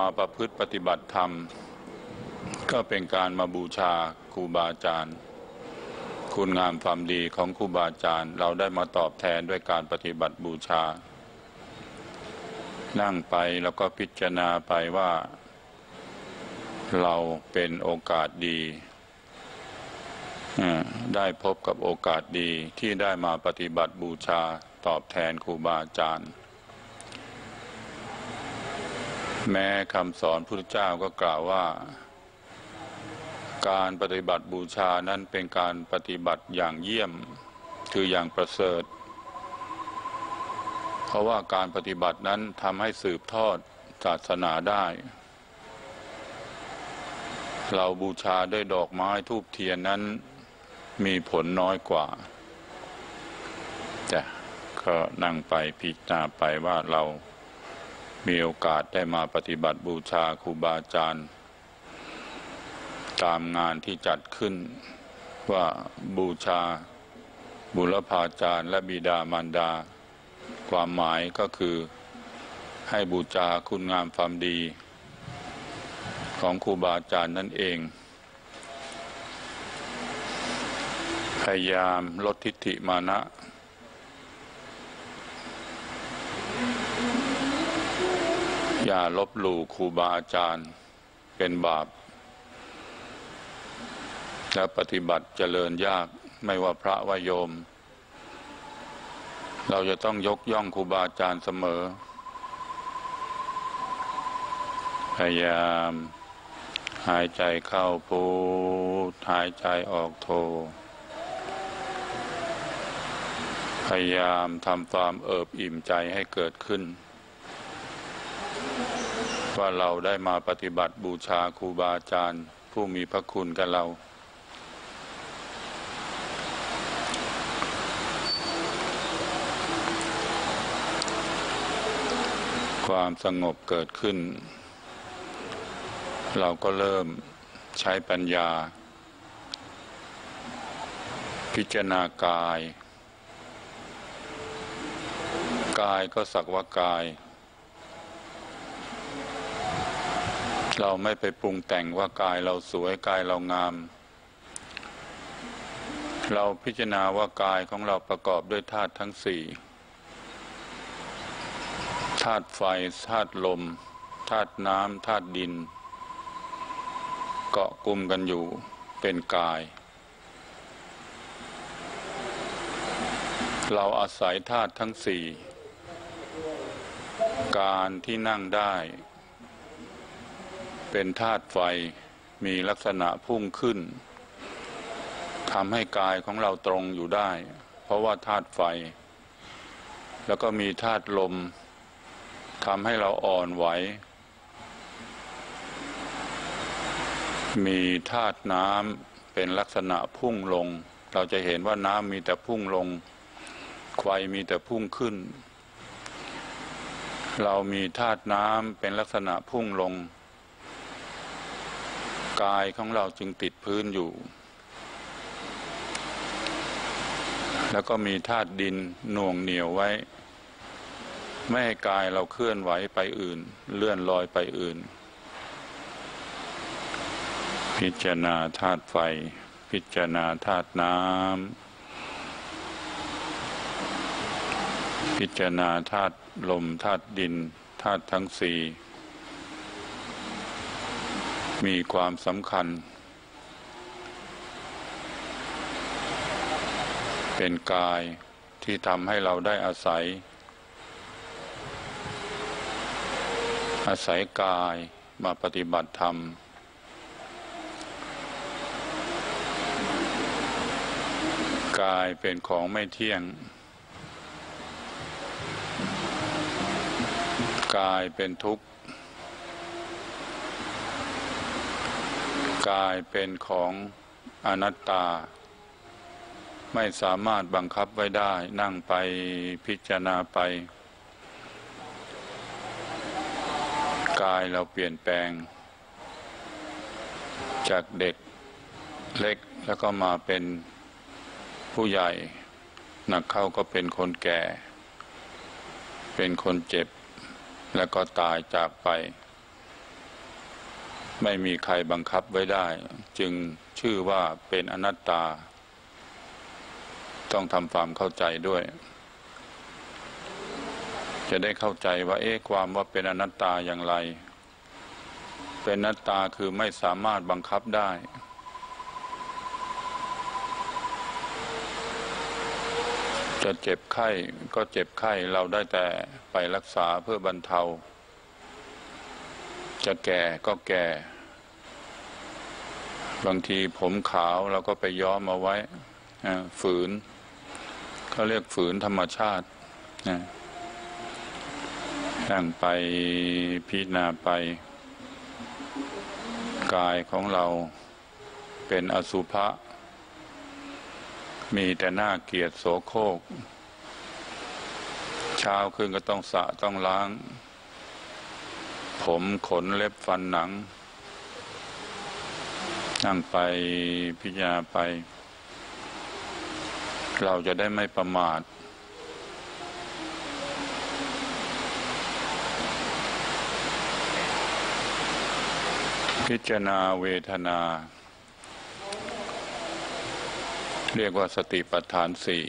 มาประพฤติปฏิบัติธรรม ก็เป็นการมาบูชาครูบาอาจารย์ คุณงามความดีของครูบาอาจารย์ เราได้มาตอบแทนด้วยการปฏิบัติบูชา นั่งไปแล้วก็พิจารณาไปว่า เราเป็นโอกาสดีได้พบกับโอกาสดีที่ได้มาปฏิบัติบูชาตอบแทนครูบาอาจารย์ แม้คำสอนพุทธเจ้าก็กล่าวว่า การปฏิบัติบูชานั้นเป็นการปฏิบัติอย่างเยี่ยมคืออย่างประเสริฐ เพราะว่าการปฏิบัตินั้นทำให้สืบทอดศาสนาได้ เราบูชาด้วยดอกไม้ทูบเทียนนั้นมีผลน้อยกว่าจะก็นั่งไปพิจารณาไปว่าเรา มีโอกาสได้มาปฏิบัติบูชาครูบาอาจารย์ ตามงานที่จัดขึ้นว่าบูชาบุรพาจารย์ และบิดามารดา ความหมายก็คือให้บูชาคุณงามความดี ของครูบาอาจารย์นั่นเอง พยายามลดทิฏฐิมานะ อย่าลบหลู่ครูบาอาจารย์เป็นบาป และปฏิบัติเจริญยากไม่ว่าพระว่าโยม เราจะต้องยกย่องครูบาอาจารย์เสมอ พยายาม หายใจเข้าพูดหายใจออกโท พยายามทำความเอิบอิ่มใจให้เกิดขึ้น ว่าเราได้มาปฏิบัติบูชาครูบาอาจารย์ ผู้มีพระคุณกับเรา ความสงบเกิดขึ้น เราก็เริ่มใช้ปัญญา พิจารณากาย กายก็สักว่ากาย เราไม่ไปปรุงแต่งว่ากายเราสวยกายเรางาม เราพิจารณาว่ากายของเราประกอบด้วยธาตุทั้งสี่ธาตุไฟธาตุลมธาตุน้ำธาตุดิน เกาะกลุ่มกันอยู่เป็นกาย เราอาศัยธาตุทั้งสี่การที่นั่งได้ เป็นธาตุไฟมีลักษณะพุ่งขึ้นทำให้กายของเราตรงอยู่ได้ เพราะว่าธาตุไฟ แล้วก็มีธาตุลมทำให้เราอ่อนไหว มีธาตุน้ำเป็นลักษณะพุ่งลง เราจะเห็นว่าน้ำมีแต่พุ่งลงไฟมีแต่พุ่งขึ้น เรามีธาตุน้ำเป็นลักษณะพุ่งลง กายของเราจึงติดพื้นอยู่ แล้วก็มีธาตุดินหน่วงเหนียวไว้ ไม่ให้กายเราเคลื่อนไหวไปอื่น เลื่อนลอยไปอื่น พิจารณาธาตุไฟ พิจารณาธาตุน้ำพิจารณาธาตุลมธาตุดินธาตุทั้งสี่ มีความสำคัญ เป็นกายที่ทำให้เราได้อาศัย อาศัยกายมาปฏิบัติธรรม กายเป็นของไม่เที่ยง กายเป็นทุกข์ กายเป็นของอนัตตา ไม่สามารถบังคับไว้ได้ นั่งไปพิจารณาไป กายเราเปลี่ยนแปลง จากเด็กเล็กแล้วก็มาเป็นผู้ใหญ่ หนักเข้าก็เป็นคนแก่ เป็นคนเจ็บ แล้วก็ตายจากไป ไม่มีใครบังคับไว้ได้ จึงชื่อว่าเป็นอนัตตา ต้องทำความเข้าใจด้วย จะได้เข้าใจว่าเอ๊ะความว่าเป็นอนัตตาอย่างไร เป็นอนัตตาคือไม่สามารถบังคับได้ จะเจ็บไข้ก็เจ็บไข้เราได้แต่ไปรักษาเพื่อบรรเทาจะแก่ก็แก่ บางทีผมขาวเราก็ไปย้อมเอาไว้ฝืนเขาเรียกฝืนธรรมชาตินะนั่งไปพิจารณาไป กายของเราเป็นอสุภะมีแต่หน้าเกียรติโสโครกเช้าขึ้นก็ต้องสะต้องล้าง ผมขนเล็บฟันหนัง นั่งไปพิจารณาไป เราจะได้ไม่ประมาท พิจารณาเวทนา เรียกว่าสติปัฏฐานสี่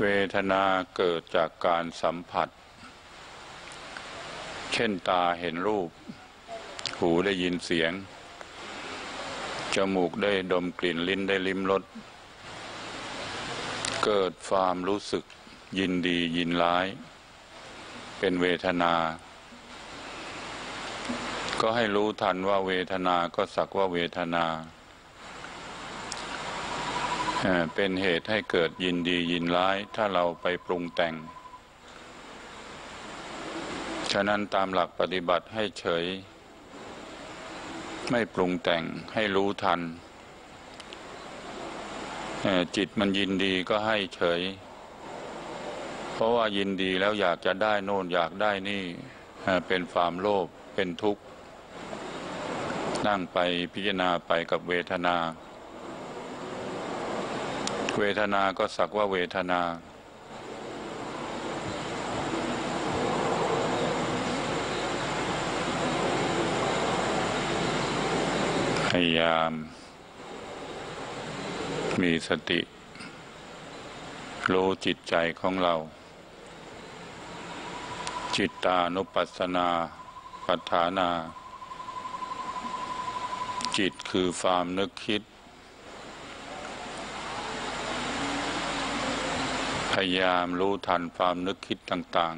เวทนาเกิดจากการสัมผัส เช่นตาเห็นรูป หูได้ยินเสียง จมูกได้ดมกลิ่นลิ้นได้ลิ้มรส เกิดความรู้สึกยินดียินร้าย เป็นเวทนา ก็ให้รู้ทันว่าเวทนาก็สักว่าเวทนา เป็นเหตุให้เกิดยินดียินร้าย ถ้าเราไปปรุงแต่ง ฉะนั้นตามหลักปฏิบัติให้เฉย ไม่ปรุงแต่งให้รู้ทัน จิตมันยินดีก็ให้เฉย เพราะว่ายินดีแล้วอยากจะได้โน่นอยากได้นี่เป็นความโลภเป็นทุกข์นั่งไปพิจารณาไปกับเวทนา เวทนาก็สักว่าเวทนา พยายาม มีสติ รู้จิตใจของเรา จิตตานุปัสสนาปัฏฐานา จิตคือความนึกคิด พยายามรู้ทันความนึกคิดต่าง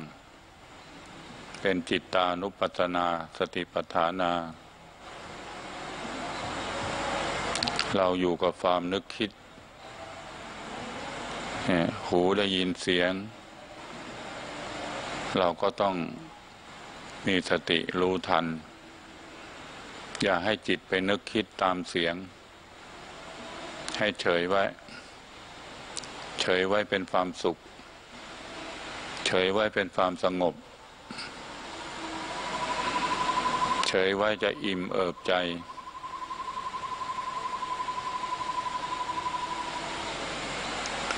ๆ เป็นจิตตานุปัสสนาสติปัฏฐานา เราอยู่กับความนึกคิด หูได้ยินเสียง เราก็ต้องมีสติรู้ทัน อย่าให้จิตไปนึกคิดตามเสียง ให้เฉยไว้ เฉยไว้เป็นความสุข เฉยไว้เป็นความสงบ เฉยไว้จะอิ่มเอิบใจ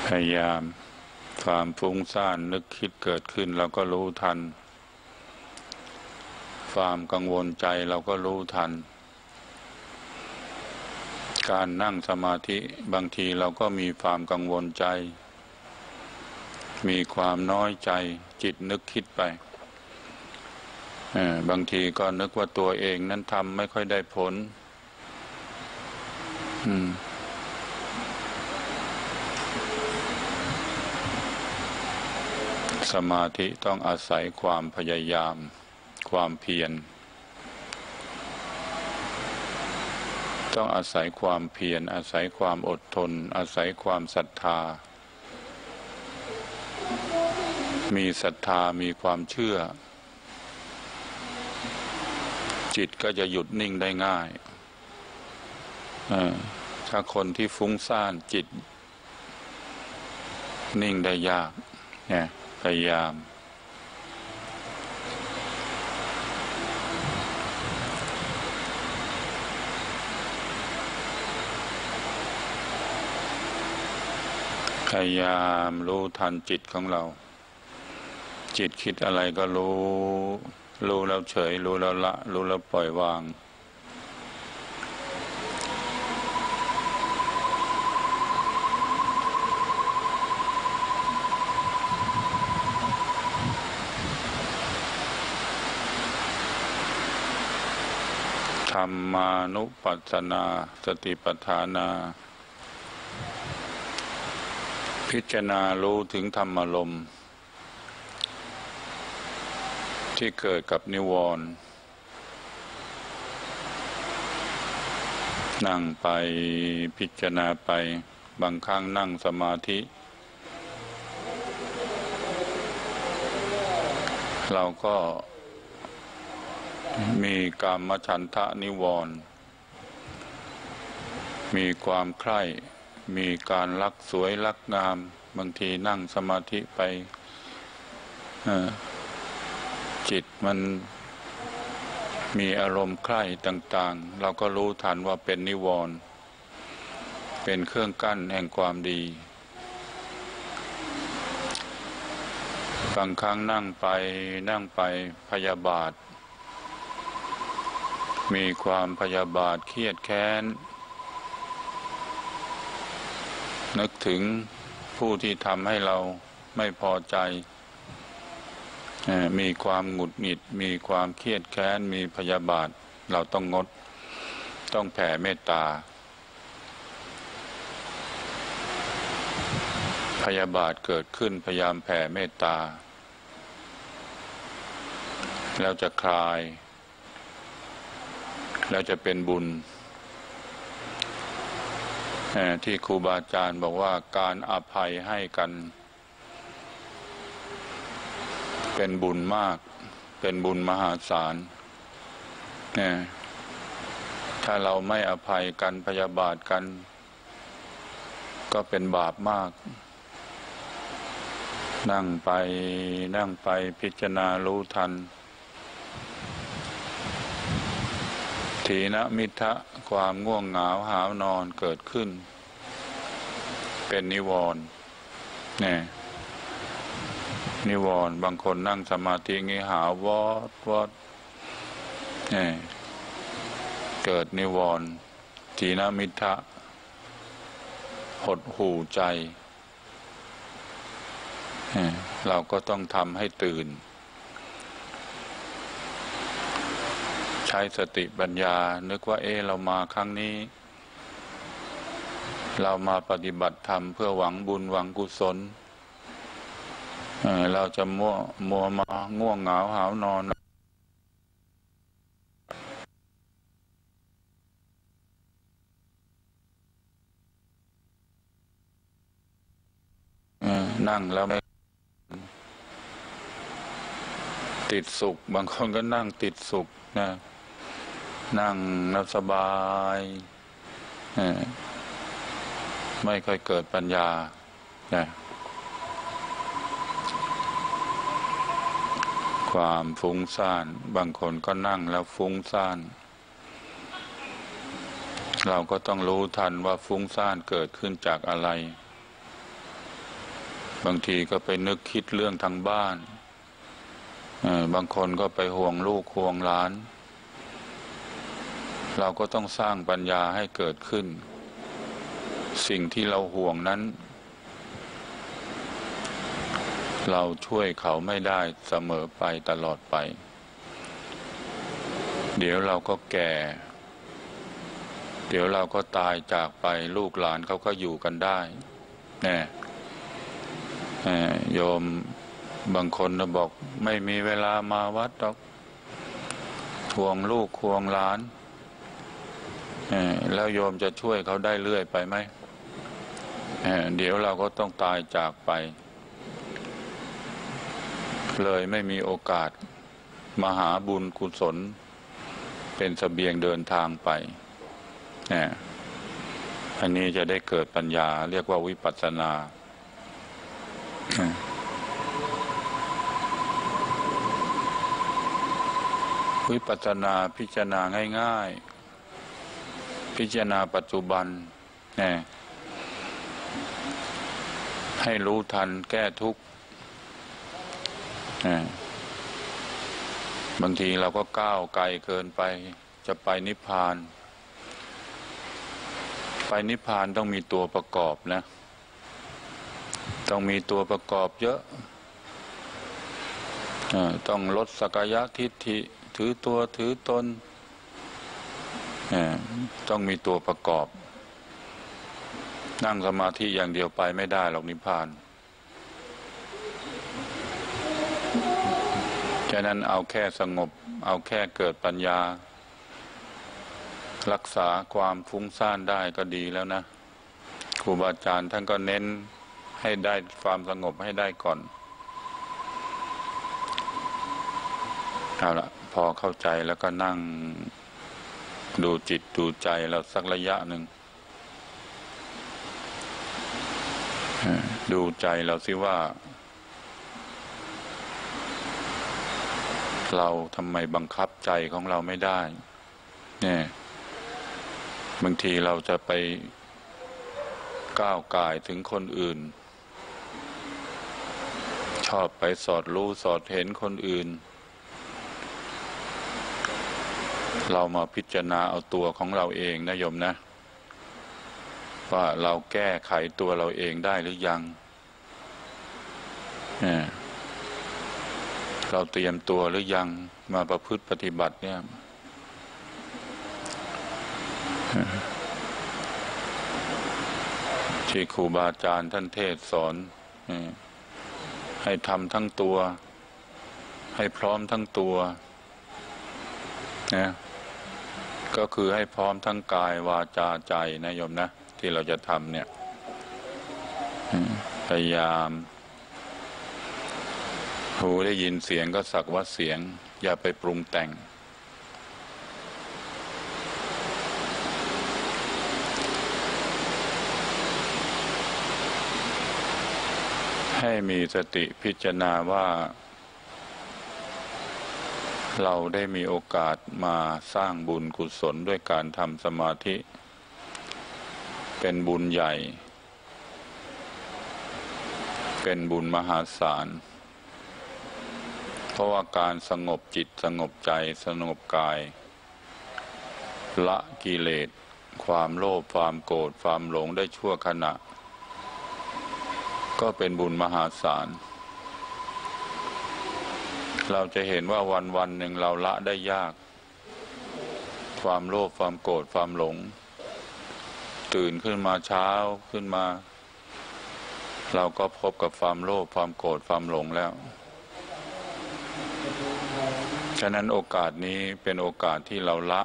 พยายาม ความฟุ้งซ่านนึกคิดเกิดขึ้นเราก็รู้ทัน ความกังวลใจเราก็รู้ทัน การนั่งสมาธิบางทีเราก็มีความกังวลใจ มีความน้อยใจจิตนึกคิดไปบางทีก็นึกว่าตัวเองนั้นทำไม่ค่อยได้ผล อืม สมาธิต้องอาศัยความพยายาม ความเพียร ต้องอาศัยความเพียร อาศัยความอดทน อาศัยความศรัทธา มีศรัทธามีความเชื่อ จิตก็จะหยุดนิ่งได้ง่ายถ้าคนที่ฟุ้งซ่านจิต นิ่งได้ยาก เนี่ย ยายาม พยายามรู้ทันจิตของเรา จิตคิดอะไรก็รู้ รู้แล้วเฉย รู้แล้วละ รู้แล้วปล่อยวาง รรมานุปัสสนาสติปัฏฐานา พิจารณารู้ถึงธรรมลมที่เกิดกับนิวรณ์นั่งไปพิจารณาไปบางครั้งนั่งสมาธิ เราก็ มีกามฉันทะนิวรณ์มีความใคร่มีการรักสวยรักงาม บางทีนั่งสมาธิไปจิตมันมีอารมณ์ใคร่ต่าง ๆ เราก็รู้ทันว่าเป็นนิวรณ์เป็นเครื่องกั้นแห่งความดี บางครั้งนั่งไปนั่งไปพยาบาท มีความพยาบาทเครียดแค้น นึกถึงผู้ที่ทำให้เราไม่พอใจ มีความหงุดหงิด มีความเครียดแค้น มีพยาบาท เราต้องงด ต้องแผ่เมตตา พยาบาทเกิดขึ้นพยายามแผ่เมตตา แล้วจะคลาย แล้วจะเป็นบุญที่ครูบาอาจารย์บอกว่าการอภัยให้กัน เป็นบุญมาก เป็นบุญมหาศาลถ้าเราไม่อภัยกันพยาบาทกัน ก็เป็นบาปมาก นั่งไปนั่งไปพิจารณารู้ทัน ถีนมิทะความง่วงเหงาหาวนอนเกิดขึ้น เป็นนิวรณ์เนี่ยนิวรณ์บางคนนั่งสมาธิงี้หาวอดวอดเนี่ยเกิดนิวรณ์ถีนมิทะหดหูใจเนี่เราก็ต้องทำให้ตื่น ช้สติปัญญา นึกว่าเอ๊ะเรามาครั้งนี้ เรามาปฏิบัติธรรมเพื่อหวังบุญหวังกุศลเเราจะมัวมัวมาง่วงเหงาหาวนอนนั่งแล้วไม่ติดสุข บางคนก็นั่งติดสุขนะ นั่งแล้วสบายไม่ค่อยเกิดปัญญาความฟุ้งซ่าน บางคนก็นั่งแล้วฟุ้งซ่าน เราก็ต้องรู้ทันว่าฟุ้งซ่านเกิดขึ้นจากอะไร บางทีก็ไปนึกคิดเรื่องทางบ้าน บางคนก็ไปห่วงลูกห่วงหลาน เราก็ต้องสร้างปัญญาให้เกิดขึ้น สิ่งที่เราห่วงนั้น เราช่วยเขาไม่ได้เสมอไปตลอดไป เดี๋ยวเราก็แก่ เดี๋ยวเราก็ตายจากไปลูกหลานเขาก็อยู่กันได้แน่โยมบางคนนะบอกไม่มีเวลามาวัดหรอกห่วงลูกห่วงหลาน แล้วโยมจะช่วยเขาได้เรื่อยไปไหมเดี๋ยวเราก็ต้องตายจากไป เลยไม่มีโอกาสมาหาบุญกุศล เป็นสเสบียงเดินทางไปเนี่ยอันนี้จะได้เกิดปัญญาเรียกว่าวิปัสสนา วิปัสสนาพิจารณาง่าย พิจารณาปัจจุบันนี่ยให้รู้ทันแก้ทุกข์นี่ยบางทีเราก็ก้าวไกลเกินไป จะไปนิพพาน ไปนิพพานต้องมีตัวประกอบนะ ต้องมีตัวประกอบเยอะต้องลดสกายะทิฏฐิถือตัวถือตน ต้องมีตัวประกอบ นั่งสมาธิอย่างเดียวไปไม่ได้หรอกนิพพานฉะนั้นเอาแค่สงบ เอาแค่เกิดปัญญา รักษาความฟุ้งซ่านได้ก็ดีแล้วนะครูบาอาจารย์ท่านก็เน้นให้ได้ความสงบให้ได้ก่อนเอาละพอเข้าใจแล้วก็นั่ง ดูจิตดูใจเราสักระยะหนึ่งดูใจเราสิว่า เราทำไมบังคับใจของเราไม่ได้ เนี่ย บางทีเราจะไปก้าวกายถึงคนอื่น ชอบไปสอดรู้สอดเห็นคนอื่น เรามาพิจารณาเอาตัวของเราเองนะโยมนะ ว่าเราแก้ไขตัวเราเองได้หรือยังเนี่ยเราเตรียมตัวหรือยังมาประพฤติปฏิบัติเนี่ยที่ครูบาอาจารย์ท่านเทศสอนให้ทำทั้งตัว ให้พร้อมทั้งตัวนะ ก็คือให้พร้อมทั้งกายวาจาใจนะโยมนะ ที่เราจะทำเนี่ยพยายาม หูได้ยินเสียงก็สักว่าเสียง อย่าไปปรุงแต่ง ให้มีสติพิจารณาว่า เราได้มีโอกาสมาสร้างบุญกุศลด้วยการทำสมาธิ เป็นบุญใหญ่ เป็นบุญมหาศาล เพราะว่าการสงบจิตสงบใจสงบกาย ละกิเลส ความโลภความโกรธความหลงได้ชั่วขณะ ก็เป็นบุญมหาศาล เราจะเห็นว่าวันวันหนึ่งเราละได้ยาก ความโลภความโกรธความหลง ตื่นขึ้นมาเช้าขึ้นมา เราก็พบกับความโลภความโกรธความหลงแล้ว ฉะนั้นโอกาสนี้เป็นโอกาสที่เราละ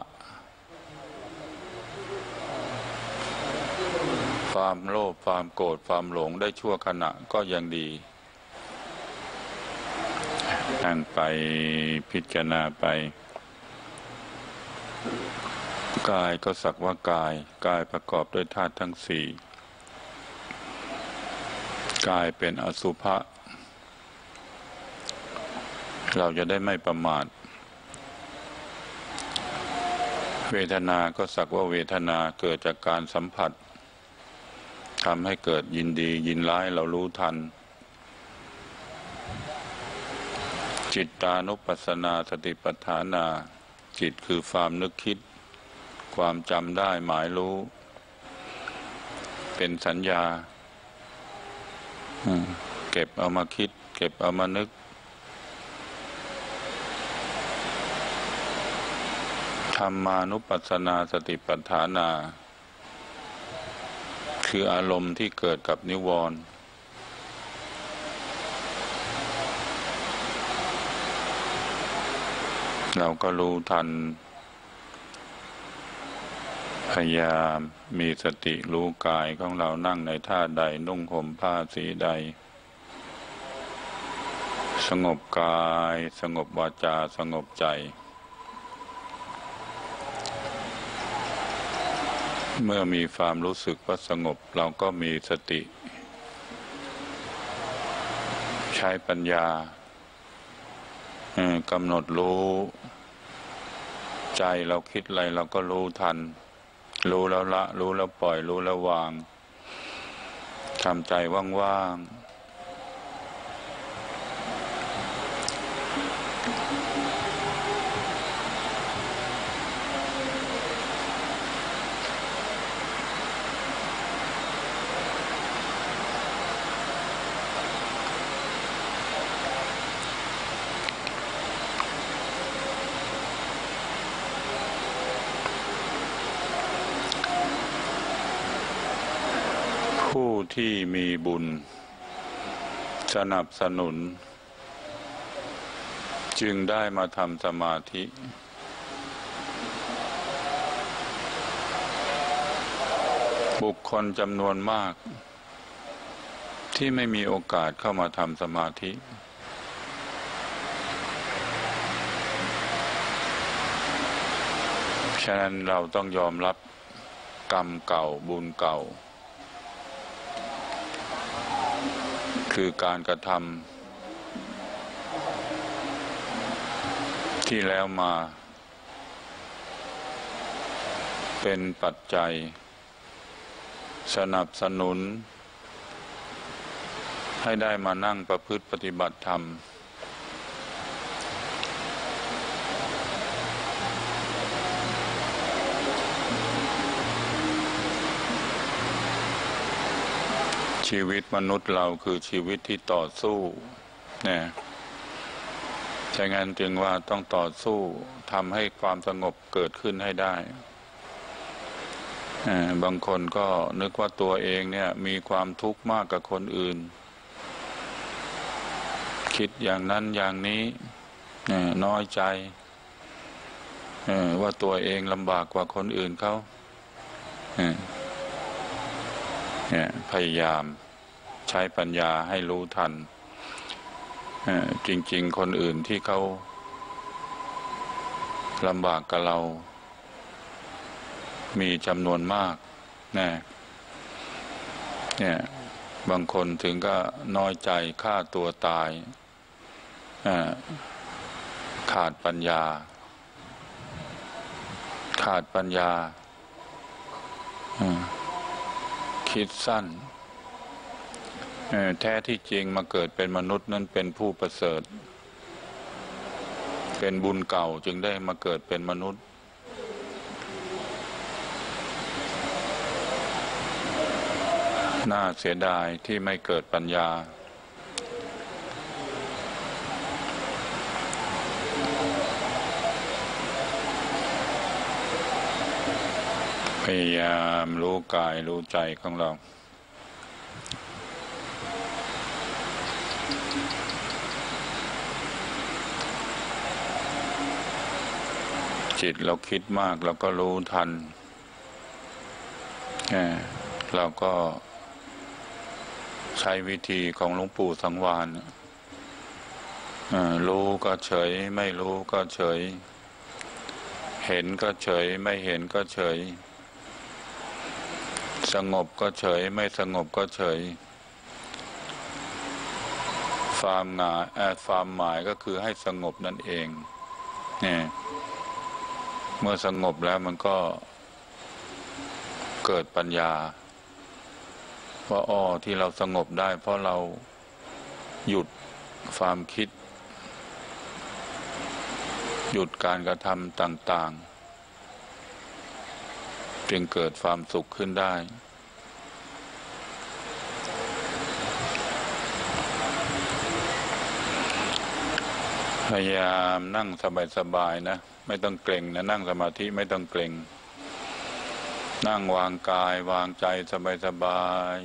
ความโลภความโกรธความหลงได้ชั่วขณะก็ยังดี นั่งไปพิจารณาไป กายก็สักว่ากาย กายประกอบด้วยธาตุทั้งสี่กายเป็นอสุภะเราจะได้ไม่ประมาท เวทนาก็สักว่าเวทนาเกิดจากการสัมผัสทำให้เกิดยินดียินร้ายเรารู้ทัน จิตตานุปัสสนาสติปัฏฐานา จิตคือความนึกคิด ความจำได้หมายรู้ เป็นสัญญา เก็บเอามาคิด เก็บเอามานึกธรรมานุปัสสนาสติปัฏฐานา คืออารมณ์ที่เกิดกับนิวรณ์ เราก็รู้ทัน พยายามมีสติรู้กายของเรานั่งในท่าใด นุ่งห่มผ้าสีใด สงบกาย สงบวาจา สงบใจ เมื่อมีความรู้สึกว่าสงบเราก็มีสติ ใช้ปัญญากำหนดรู้ ใจเราคิดอะไรเราก็รู้ทัน รู้แล้วละ รู้แล้วปล่อย รู้แล้ววางทำใจว่างๆ ผู้ ที่มีบุญ สนับสนุน จึงได้มาทำสมาธิ บุคคลจำนวนมาก ที่ไม่มีโอกาสเข้ามาทำสมาธิ ฉะนั้นเราต้องยอมรับกรรมเก่าบุญเก่า คือการกระทำที่แล้วมา เป็นปัจจัย สนับสนุน ให้ได้มานั่งประพฤติปฏิบัติธรรม ชีวิตมนุษย์เราคือชีวิตที่ต่อสู้นะฉะนั้นจึงว่าต้องต่อสู้ทำให้ความสงบเกิดขึ้นให้ได้ บางคนก็นึกว่าตัวเองเนี่ยมีความทุกข์มากกว่าคนอื่น คิดอย่างนั้นอย่างนี้น้อยใจว่าตัวเองลำบากกว่าคนอื่นเขา พยายามใช้ปัญญาให้รู้ทัน จริง ๆ คนอื่นที่เขาลำบากกับเรา มีจำนวนมากนะเนี่ยบางคนถึงก็น้อยใจฆ่าตัวตาย ขาดปัญญา ขาดปัญญา คิดสั้น แท้ที่จริงมาเกิดเป็นมนุษย์นั้นเป็นผู้ประเสริฐ เป็นบุญเก่าจึงได้มาเกิดเป็นมนุษย์ น่าเสียดายที่ไม่เกิดปัญญา พยายามรู้กายรู้ใจของเรา จิตเราคิดมากเราก็รู้ทันเอ่อเราก็ใช้วิธีของหลวงปู่สังวานรู้ก็เฉย ไม่รู้ก็เฉย เห็นก็เฉย ไม่เห็นก็เฉย สงบก็เฉย ไม่สงบก็เฉยฟาร์มงาเอ่อฟาร์มหมายก็คือให้สงบนั่นเองเนี่ยเมื่อสงบแล้วมันก็เกิดปัญญาว่าอ้อที่เราสงบได้ เพราะเราหยุดความคิด หยุดการกระทำต่าง ๆ จึงเกิดความสุขขึ้นได้ พยายามนั่งสบายๆนะ ไม่ต้องเกรงนะนั่งสมาธิไม่ต้องเกรงนั่งวางกายวางใจสบาย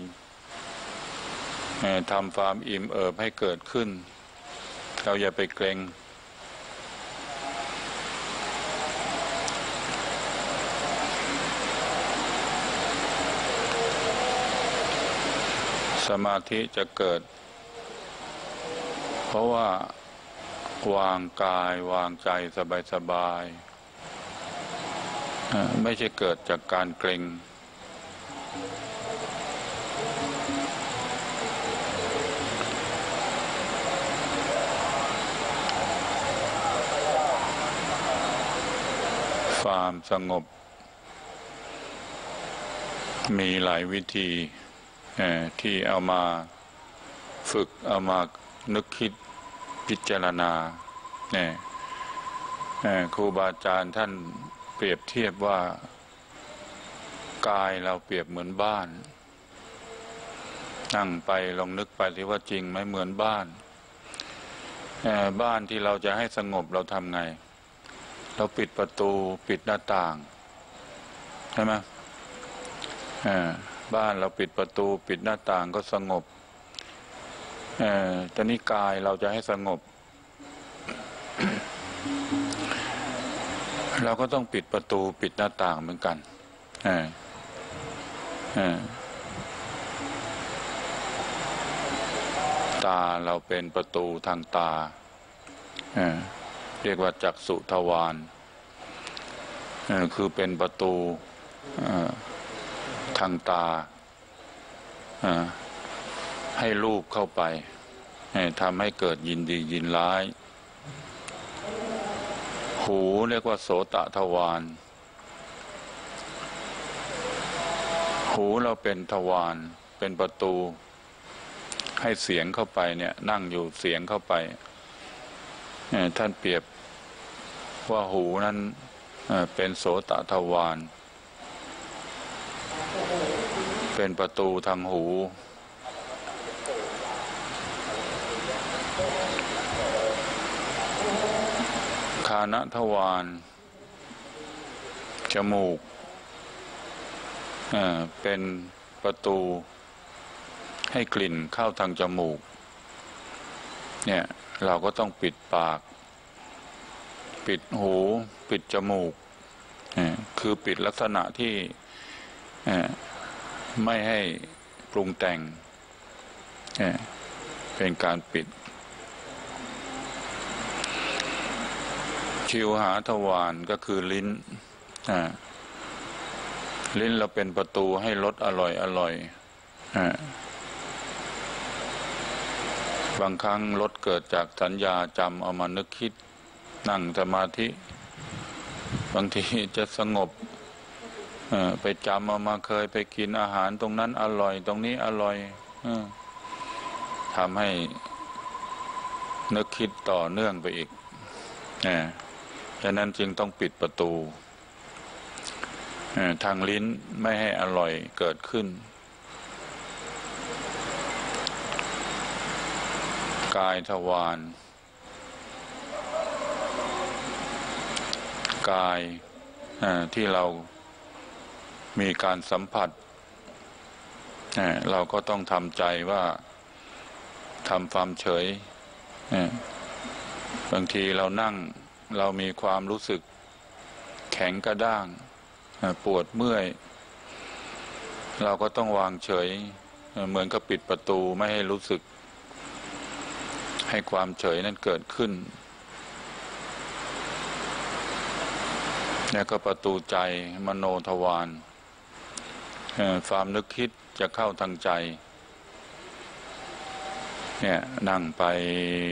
ๆทำความอิ่มเอิบให้เกิดขึ้น เราอย่าไปเกรง สมาธิจะเกิด เพราะว่าวางกายวางใจสบายๆเอ่อไม่ใช่เกิดจากการเกรงความสงบ มีหลายวิธี ที่เอามาฝึกเอามานึกคิดพิจารณาเนี่ยครูบาอาจารย์ท่านเปรียบเทียบว่ากายเราเปรียบเหมือนบ้าน นั่งไปลองนึกไปที่ว่าจริงไหมเหมือนบ้าน บ้านที่เราจะให้สงบเราทำไง เราปิดประตูปิดหน้าต่าง ใช่ไหมอ่อ บ้านเราปิดประตูปิดหน้าต่างก็สงบเอ่อตอนนี้กายเราจะให้สงบ เราก็ต้องปิดประตูปิดหน้าต่างเหมือนกันเออเออตาเราเป็นประตูทางตาเออเรียกว่าจักสุทวารคือเป็นประตูอ ทางตาให้รูปเข้าไปทำให้เกิดยินดียินร้าย หูเรียกว่าโสตะทวารหูเราเป็นทวารเป็นประตู ให้เสียงเข้าไปเนี่ยนั่งอยู่เสียงเข้าไปท่านเปรียบว่าหูนั้นเอ่อเป็นโสตทวาร เป็นประตูทางหู คานทวารจมูกเอ่อเป็นประตูให้กลิ่นเข้าทางจมูก เนี่ยเราก็ต้องปิดปาก ปิดหู ปิดจมูกอ่อคือปิดลักษณะที่อ่อ ไม่ให้ปรุงแต่ง เป็นการปิด ชิวหาทวารก็คือลิ้น ลิ้นเราเป็นประตูให้รสอร่อยอร่อยอบางครั้งรสเกิดจากสัญญาจำเอามานึกคิดนั่งสมาธิ บางทีจะสงบ ไปจำเอามาเคยไปกินอาหารตรงนั้นอร่อย ตรงนี้อร่อยอทำให้นึกคิดต่อเนื่องไปอีกเนี่ยฉะนั้นจึงต้องปิดประตู ทางลิ้นไม่ให้อร่อยเกิดขึ้น กายทวารกายที่เรา มีการสัมผัสเอ่อเราก็ต้องทำใจว่าทำความเฉยเอ่อบางทีเรานั่งเรามีความรู้สึกแข็งกระด้าง ปวดเมื่อย เราก็ต้องวางเฉย เหมือนกับปิดประตูไม่ให้รู้สึก ให้ความเฉยนั้นเกิดขึ้นเนี่ยก็ประตูใจมโนทวาร ความนึกคิดจะเข้าทางใจเนี่ยนั่งไป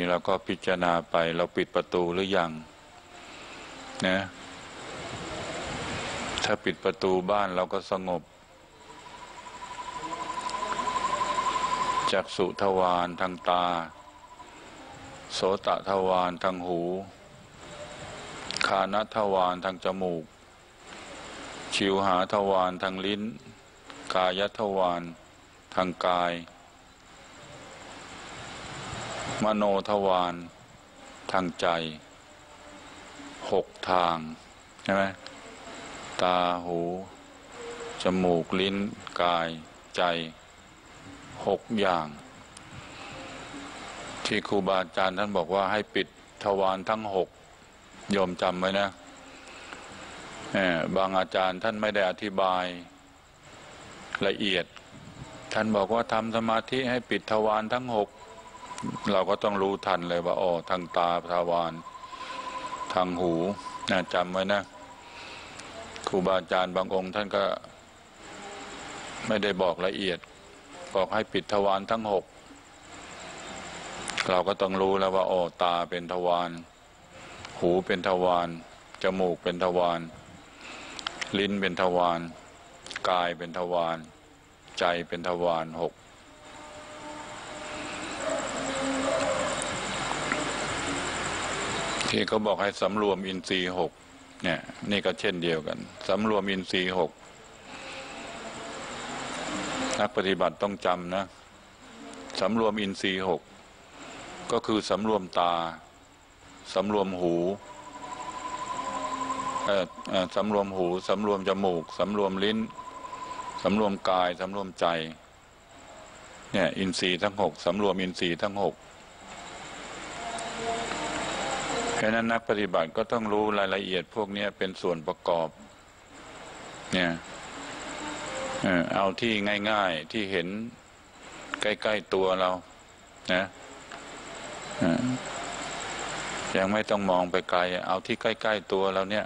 แล้วก็พิจารณาไป เราปิดประตูหรือยังนะถ้าปิดประตูบ้านเราก็สงบ จากสุทวารทางตา โสตทวารทางหู คานทวารทางจมูก ชิวหาทวารทางลิ้น กายทวารทางกาย มโนทวารทางใจหกทางใช่ไหมตาหู จมูกลิ้นกายใจหกอย่าง ที่ครูบาอาจารย์ท่านบอกว่าให้ปิดทวารทั้งหกโยมจำไว้นะเอ่อบางอาจารย์ท่านไม่ได้อธิบาย ละเอียด ท่านบอกว่าทำสมาธิให้ปิดทวารทั้งหกเราก็ต้องรู้ทันเลยว่าอ๋อทางตาทวารทางหูนะจำไว้นะครูบาอาจารย์บางองค์ ท่านก็ไม่ได้บอกละเอียด บอกให้ปิดทวารทั้งหกเราก็ต้องรู้แล้วว่าอ๋อตาเป็นทวารหูเป็นทวารจมูกเป็นทวารลิ้นเป็นทวาร กายเป็นทวารใจเป็นทวารหกที่เขาบอกให้สำรวมอินทรีย์หกเนี่ยนี่ก็เช่นเดียวกันสำรวมอินทรีย์หกนักปฏิบัติต้องจำนะสำรวมอินทรีย์หกก็คือสำรวมตาสำรวมหูเออเอ่อสำรวมหูสำรวมจมูกสำรวมลิ้น สำรวมกายสำรวมใจเนี่ยอินทรีย์ทั้งหกสำรวมอินทรีย์ทั้งหกเพราะนั้นนักปฏิบัติก็ต้องรู้รายละเอียดพวกนี้เป็นส่วนประกอบ เนี่ยเอาที่ง่าย ๆที่เห็นใกล้ๆตัวเรา นะยังไม่ต้องมองไปไกล เอาที่ใกล้ ๆตัวเราเนี่ย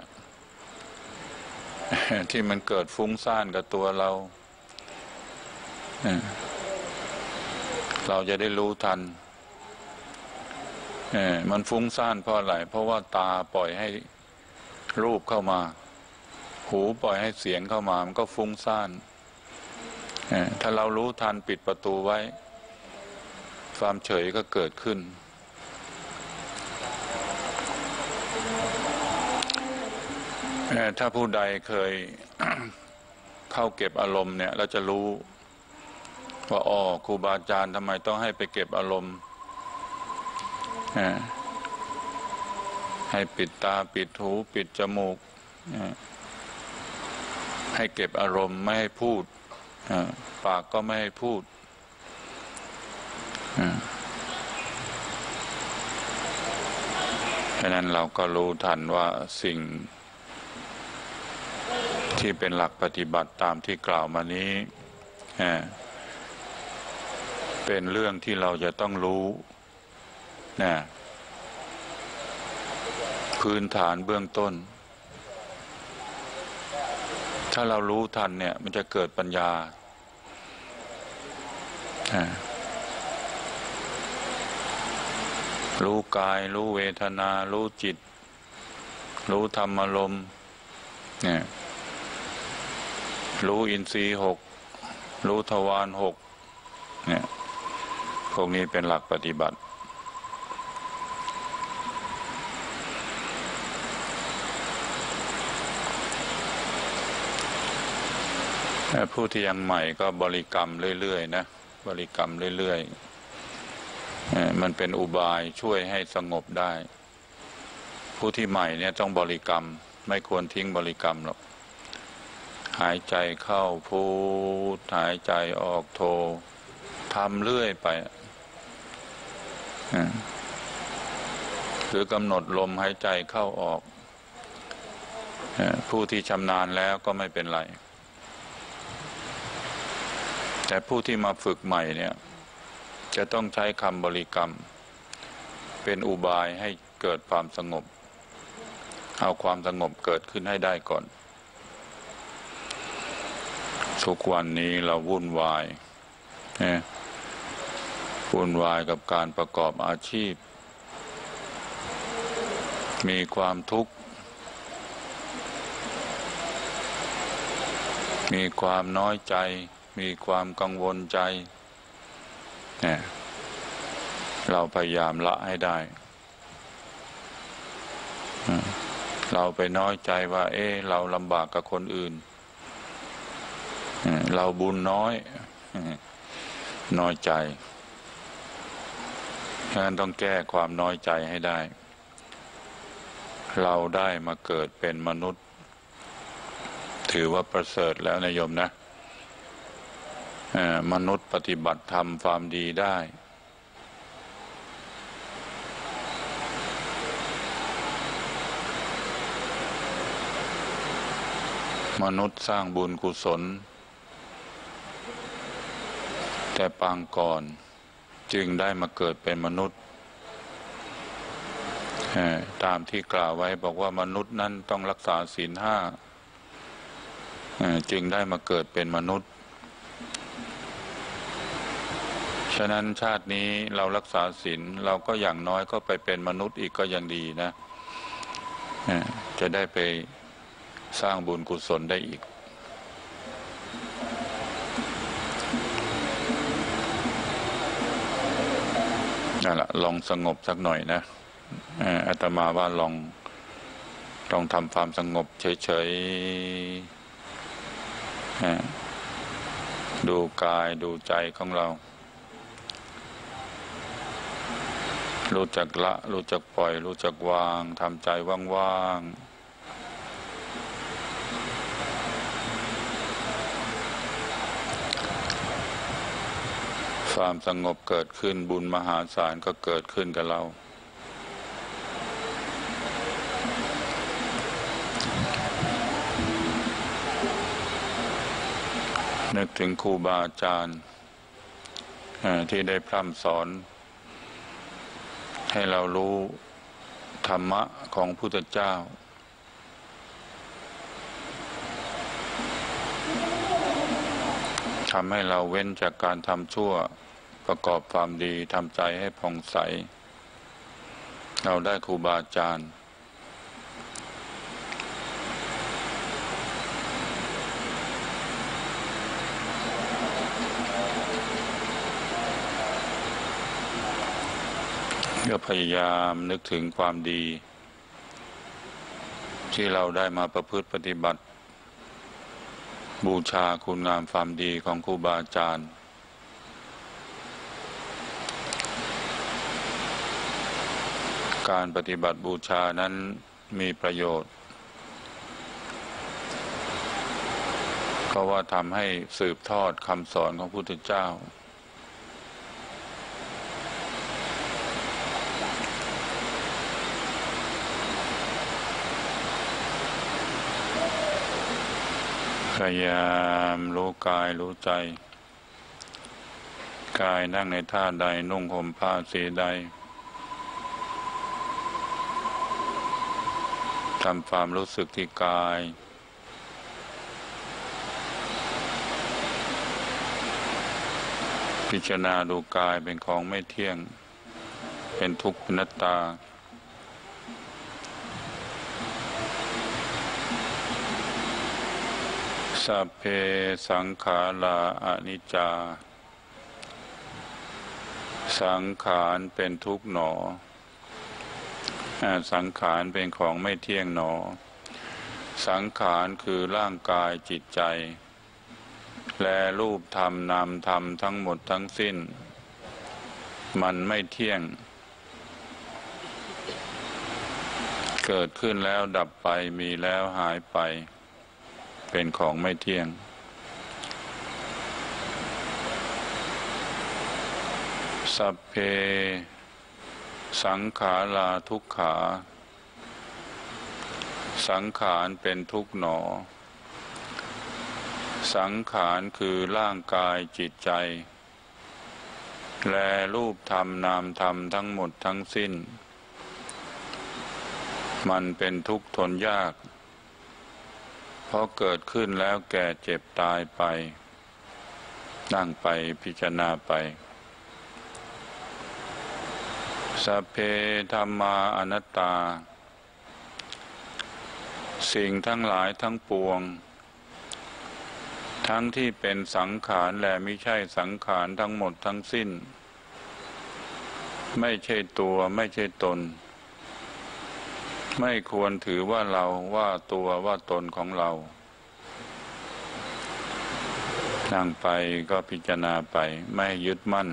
ที่มันเกิดฟุ้งซ่านกับตัวเรา เราจะได้รู้ทันมันฟุ้งซ่านเพราะอะไร เพราะว่าตาปล่อยให้รูปเข้ามา หูปล่อยให้เสียงเข้ามา มันก็ฟุ้งซ่านถ้าเรารู้ทันปิดประตูไว้ ความเฉยก็เกิดขึ้น เอ่อ ถ้าผู้ใดเคยเข้าเก็บอารมณ์เนี่ยเราจะรู้ว่าอ๋อครูบาอาจารย์ทำไมต้องให้ไปเก็บอารมณ์ให้ปิดตาปิดหูปิดจมูกให้เก็บอารมณ์ไม่ให้พูดปากก็ไม่ให้พูดเพราะนั้นเราก็รู้ทันว่าสิ่ง ที่เป็นหลักปฏิบัติตามที่กล่าวมานี้ เป็นเรื่องที่เราจะต้องรู้นะพื้นฐานเบื้องต้น ถ้าเรารู้ทันเนี่ย มันจะเกิดปัญญาอ่ารู้กาย รู้เวทนา รู้จิต รู้ธรรมอารมณ์เนี่ย รู้อินทรีย์หกรู้ทวารหกเนี่ยพวกนี้เป็นหลักปฏิบัติ ผู้ที่ยังใหม่ก็บริกรรมเรื่อยๆนะบริกรรมเรื่อยๆมันเป็นอุบายช่วยให้สงบได้ ผู้ที่ใหม่เนี่ยต้องบริกรรม ไม่ควรทิ้งบริกรรมหรอก หายใจเข้าพูดหายใจออกโททำเรื่อยไปหรือกำหนดลมหายใจเข้าออก ผู้ที่ชำนาญแล้วก็ไม่เป็นไร แต่ผู้ที่มาฝึกใหม่เนี่ย จะต้องใช้คำบริกรรม เป็นอุบายให้เกิดความสงบ เอาความสงบเกิดขึ้นให้ได้ก่อน ทุกวันนี้เราวุ่นวายนะวุ่นวายกับการประกอบอาชีพ มีความทุกข์ มีความน้อยใจ มีความกังวลใจเนี่เราพยายามละให้ได้ เราไปน้อยใจว่า เอ๊ะเราลำบากกับคนอื่น เราบุญน้อยน้อยใจฉะนั้นต้องแก้ความน้อยใจให้ได้ เราได้มาเกิดเป็นมนุษย์ ถือว่าประเสริฐแล้วนายโยมนะมนุษย์ปฏิบัติธรรมความดีได้ มนุษย์สร้างบุญกุศล แต่ปางก่อนจึงได้มาเกิดเป็นมนุษย์ ตามที่กล่าวไว้บอกว่ามนุษย์นั้นต้องรักษาศีลห้าจึงได้มาเกิดเป็นมนุษย์ ฉะนั้นชาตินี้เรารักษาศีลเราก็อย่างน้อยก็ไปเป็นมนุษย์อีกก็ยังดีนะ จะได้ไปสร้างบุญกุศลได้อีก นั่นแหละลองสงบสักหน่อยนะอาตมาว่าลองลองทำความสงบเฉยๆดูกายดูใจของเรา รู้จักละ รู้จักปล่อย รู้จักวางทำใจว่างๆ ความสงบเกิดขึ้นบุญมหาศาลก็เกิดขึ้นกับเรา นึกถึงครูบาอาจารย์ที่ได้พร่ำสอน ให้เรารู้ธรรมะของพุทธเจ้า ทำให้เราเว้นจากการทำชั่วประกอบความดีทำใจให้ผ่องใส เราได้ครูบาอาจารย์ก็พยายามนึกถึงความดี ที่เราได้มาประพฤติปฏิบัติ บูชาคุณงามความดีของครูบาอาจารย์ การปฏิบัติบูชานั้นมีประโยชน์ เพราะว่าทำให้สืบทอดคำสอนของพระพุทธเจ้า ยายามรู้กายรู้ใจ กายนั่งในท่าใดนุ่งห่มผ้าสีใดทำความรู้สึกที่กาย พิจารณาดูกายเป็นของไม่เที่ยง เป็นทุกข์เป็นนัตตา สัพเพสังขาราอนิจจา สังขารเป็นทุกข์หนอ สังขารเป็นของไม่เที่ยงหนอ สังขารคือร่างกายจิตใจ และรูปธรรมนามธรรมทั้งหมดทั้งสิ้น มันไม่เที่ยง เกิดขึ้นแล้วดับไปมีแล้วหายไป เป็นของไม่เที่ยง สัพเพ สังขาราทุกขา สังขารเป็นทุกหนอ สังขารคือร่างกายจิตใจ และรูปธรรมนามธรรมทั้งหมดทั้งสิ้น มันเป็นทุกข์ทนยาก เพราะเกิดขึ้นแล้วแก่เจ็บตายไป นั่งไปพิจารณาไปสัพเพธรรมาอนัตตา สิ่งทั้งหลายทั้งปวง ทั้งที่เป็นสังขารและไม่ใช่สังขารทั้งหมดทั้งสิ้น ไม่ใช่ตัวไม่ใช่ตน ไม่ควรถือว่าเราว่าตัวว่าตนของเรา นั่งไปก็พิจารณาไป ไม่ยึดมั่น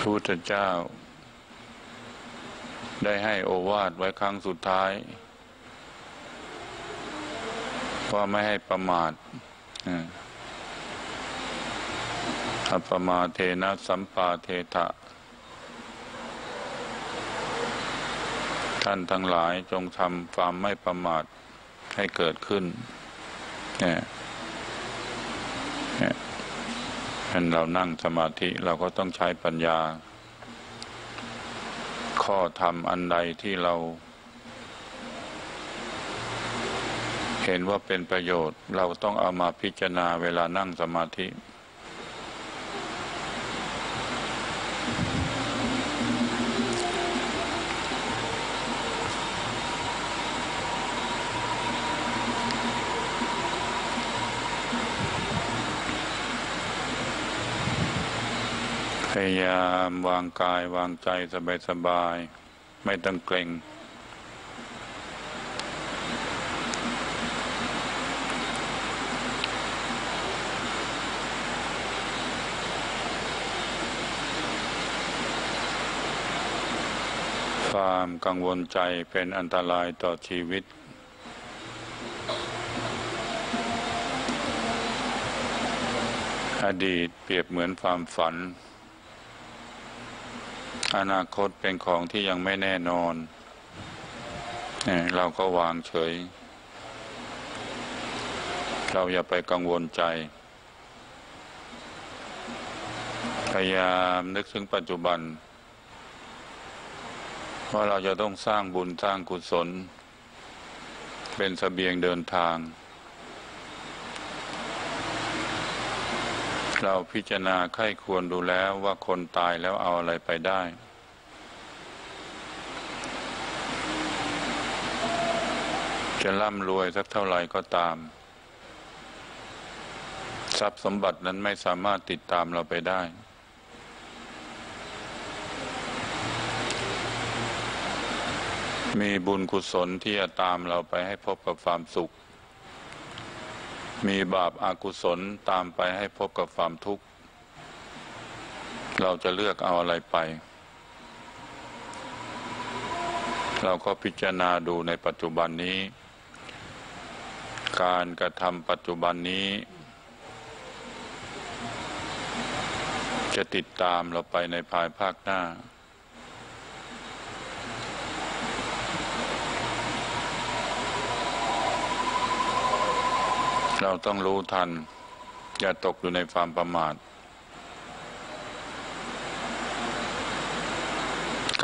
พุทธเจ้า ได้ให้โอวาทไว้ครั้งสุดท้ายว่าไม่ให้ประมาทอ ปปมาเทนะสัมปาเทถะท่านทั้งหลายจงทำความไม่ประมาทให้เกิดขึ้นเนี่ยเนี่ยเป็นเรานั่งสมาธิเราก็ต้องใช้ปัญญา ข้อธรรมอันใดที่เรา เห็นว่าเป็นประโยชน์ เราต้องเอามาพิจารณาเวลานั่งสมาธิ ยายามวางกายวางใจสบายๆไม่ต้องเกรงความกังวลใจเป็นอันตรายต่อชีวิต อดีตเปรียบเหมือนความฝัน อนาคตเป็นของที่ยังไม่แน่นอนเนี่ยเราก็วางเฉย เราอย่าไปกังวลใจ พยายามนึกถึงปัจจุบันว่าเราจะต้องสร้างบุญสร้างกุศล เป็นสเสบียงเดินทาง เราพิจารณาไข้ควรดูแล้วว่าคนตายแล้วเอาอะไรไปได้ จะร่ำรวยสักเท่าไหร่ก็ตาม ทรัพย์สมบัตินั้นไม่สามารถติดตามเราไปได้ มีบุญกุศลที่จะตามเราไปให้พบกับความสุข มีบาปอากุศลตามไปให้พบกับความทุกข์ เราจะเลือกเอาอะไรไปเราก็พิจารณาดูในปัจจุบันนี้ การกระทำปัจจุบันนี้ จะติดตามเราไปในภายภาคหน้า เราต้องรู้ทัน อย่าตกอยู่ในความประมาท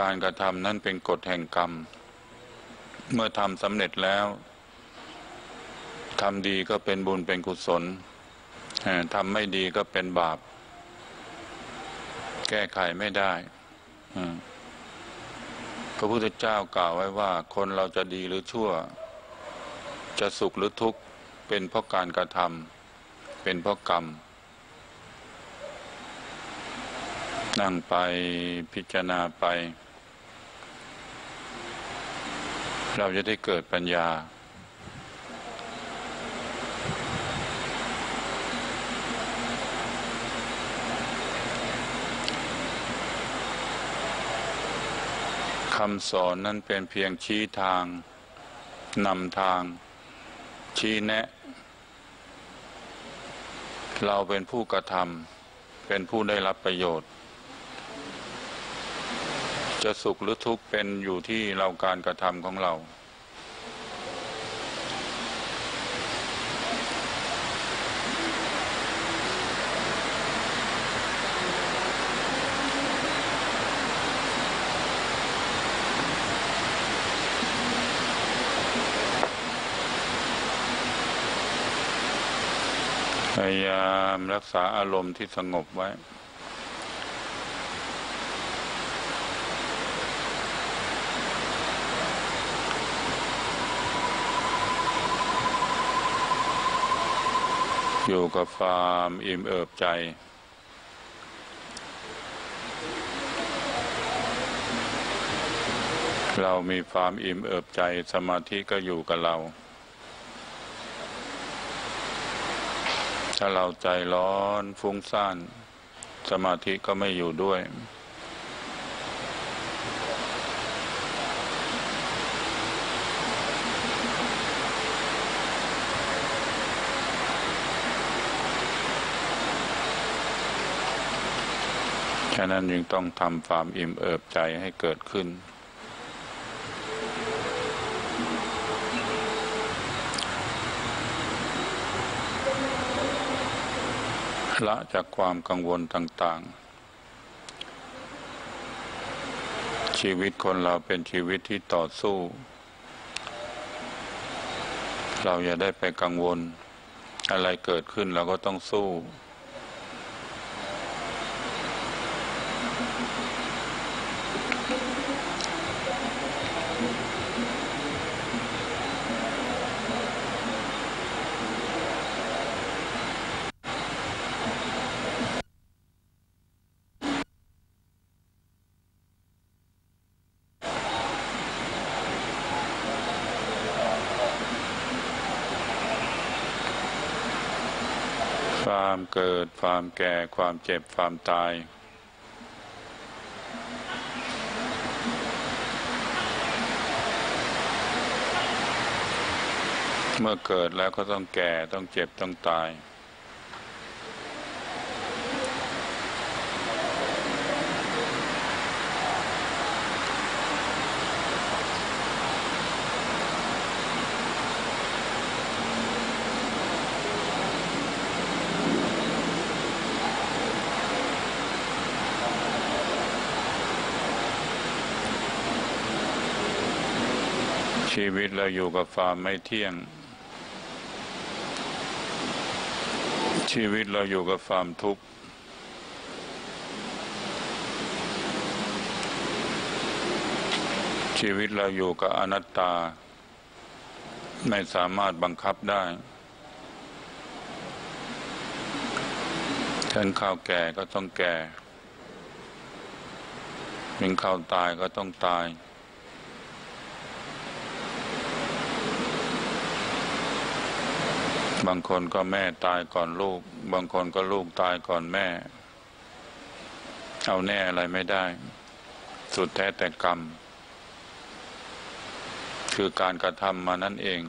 การกระทำนั้นเป็นกฎแห่งกรรม เมื่อทำสำเร็จแล้ว ทำดีก็เป็นบุญเป็นกุศลทำไม่ดีก็เป็นบาป แก้ไขไม่ได้พระพุทธเจ้ากล่าวไว้ว่า คนเราจะดีหรือชั่ว จะสุขหรือทุกข์เป็นเพราะการกระทำเป็นเพราะกรรม นั่งไปพิจารณาไป เราจะได้เกิดปัญญา คำสอนนั้นเป็นเพียงชี้ทางนำทาง ชี้แนะ เราเป็นผู้กระทำเป็นผู้ได้รับประโยชน์ จะสุขหรือทุกข์เป็นอยู่ที่เราการกระทำของเรา พยายามรักษาอารมณ์ที่สงบไว้ อยู่กับความอิ่มเอิบใจเรามีความอิ่มเอิบใจสมาธิก็อยู่กับเรา ถ้าเราใจร้อนฟุ้งซ่าน สมาธิก็ไม่อยู่ด้วย ฉะนั้นยังต้องทำความอิ่มเอิบใจให้เกิดขึ้น ละจากความกังวลต่าง ๆ ชีวิตคนเราเป็นชีวิตที่ต่อสู้ เราอย่าได้ไปกังวล อะไรเกิดขึ้นเราก็ต้องสู้ เกิด ความแก่ ความเจ็บ ความตาย เมื่อเกิดแล้วก็ต้องแก่ ต้องเจ็บ ต้องตาย ชีวิตเราอยู่กับความไม่เที่ยง ชีวิตเราอยู่กับความทุกข์ชีวิตเราอยู่กับอนัตตา ไม่สามารถบังคับได้ถึงข้าวแก่ก็ต้องแก่ถึงข้าวตายก็ต้องตาย บางคนก็แม่ตายก่อนลูก บางคนก็ลูกตายก่อนแม่ เอาแน่อะไรไม่ได้ สุดแท้แต่กรรม คือการกระทำมานั่นเอง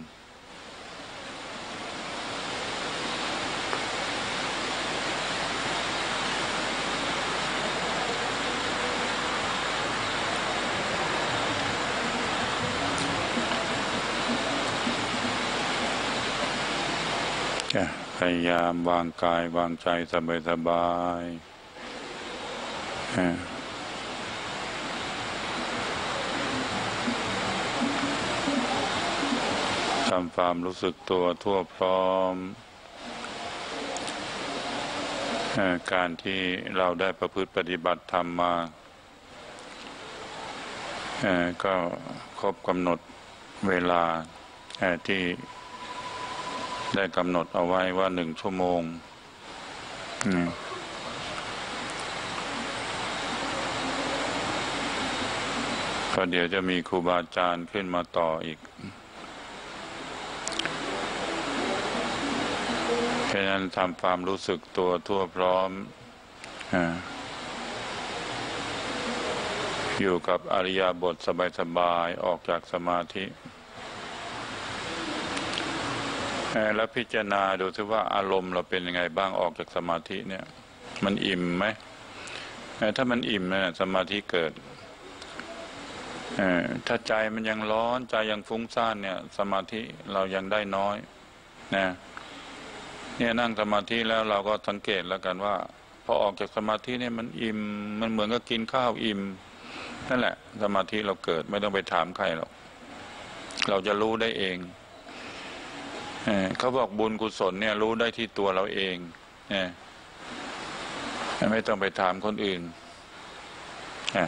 พยายามวางกายวางใจสบายสบายๆทำความรู้สึกตัวทั่วพร้อม การที่เราได้ประพฤติปฏิบัติธรรมมาก็ครบกำหนดเวลาที่ ได้กำหนดเอาไว้ว่าหนึ่งชั่วโมงก็เดี๋ยวจะมีครูบาอาจารย์ขึ้นมาต่ออีกเพราะนั้นทำความรู้สึกตัวทั่วพร้อมอยู่กับอริยบทสบายๆ ออกจากสมาธิ เอ่อ แล้วพิจารณาดูซิว่าอารมณ์เราเป็นยังไงบ้างออกจากสมาธิเนี่ย มันอิ่มไหมถ้ามันอิ่มเนี่ยสมาธิเกิดถ้าใจมันยังร้อนใจยังฟุ้งซ่านเนี่ย สมาธิเรายังได้น้อยนะเนี่ยนั่งสมาธิแล้วเราก็สังเกตแล้วกันว่าพอออกจากสมาธิเนี่ยมันอิ่ม มันเหมือนกับกินข้าวอิ่มนั่นแหละ สมาธิเราเกิดไม่ต้องไปถามใครหรอกเราจะรู้ได้เอง เขาบอกบุญกุศลเนี่ยรู้ได้ที่ตัวเราเองนะไม่ต้องไปถามคนอื่นอ่า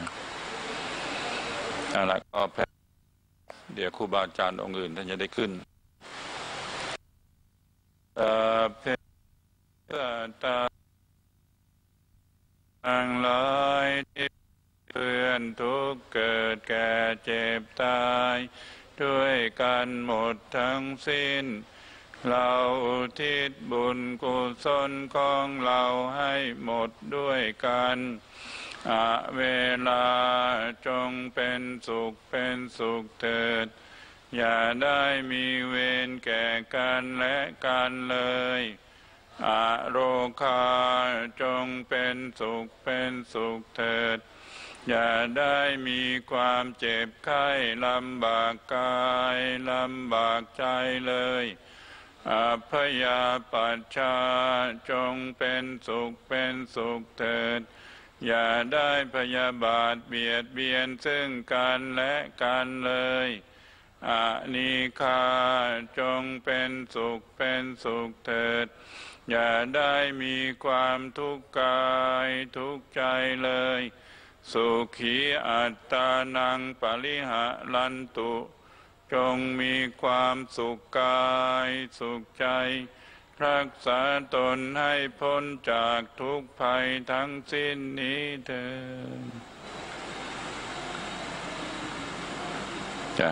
เอาละก็แพ้เดี๋ยวครูบาอาจารย์องค์อื่นท่านจะได้ขึ้นเอ่อเพตาทั้งหลายที่เพื่อนทุกเกิดแก่เจ็บตาย ด้วยกันหมดทั้งสิ้น เราอุทิศบุญกุศลของเราให้หมดด้วยกันอเวลาจงเป็นสุขเป็นสุขเถิด อย่าได้มีเวรแก่กันและกันเลยอโรคาจงเป็นสุขเป็นสุขเถิด อย่าได้มีความเจ็บไข้ลำบากกายลำบากใจเลย อัพยาปัชชาจงเป็นสุขเป็นสุขเถิด อย่าได้พยาบาทเบียดเบียนซึ่งกันและกันเลยอานิคาจงเป็นสุขเป็นสุขเถิด อย่าได้มีความทุกข์กายทุกข์ใจเลย สุขีอัตตานังปริหะลันตุ จงมีความสุขกายสุขใจ รักษาตนให้พ้นจากทุกภัยทั้งสิ้นนี้เถิดจ้ะ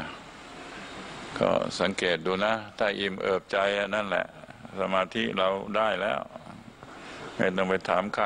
ก็สังเกตดูนะ ถ้าอิ่มเอิบใจนั่นแหละ สมาธิเราได้แล้ว ไม่ต้องไปถามใคร